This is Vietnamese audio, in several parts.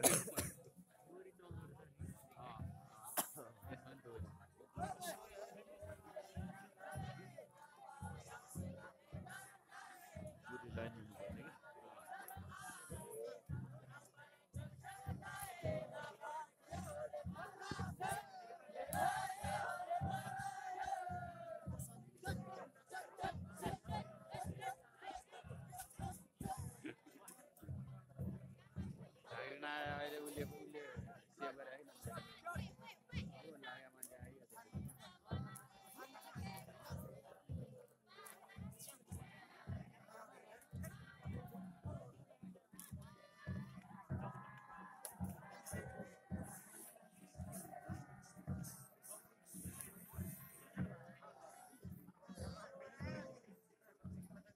doing.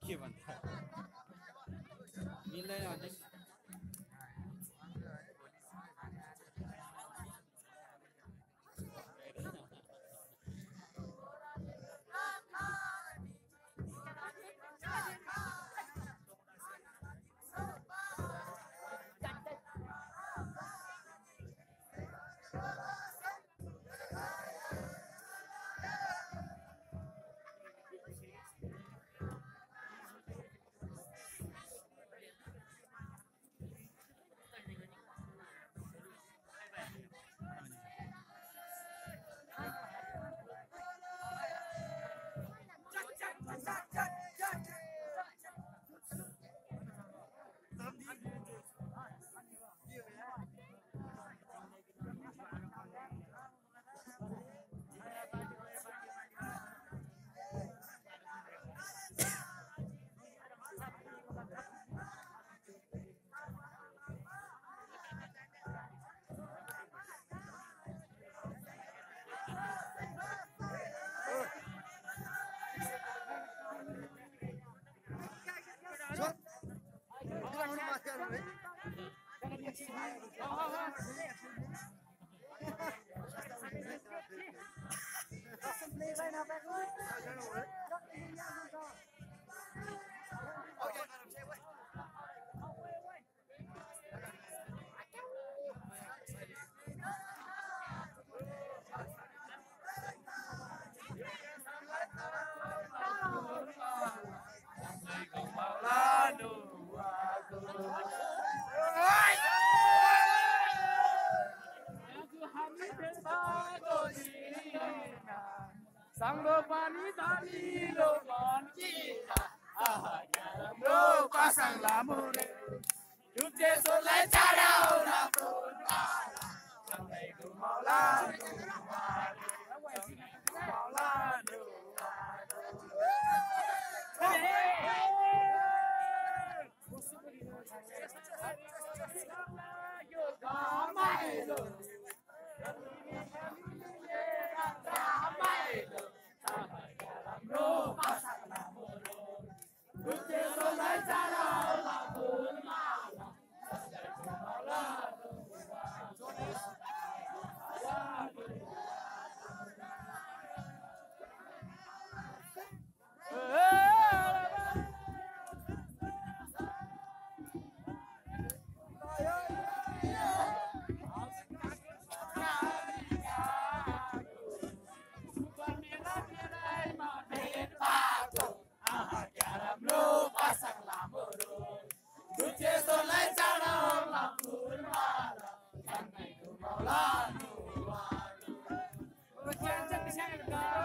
के भन्छ? मिल्दैन भने Gonna be a lo kon kita Ah garam lo pasang lamure Yuce solai Canada.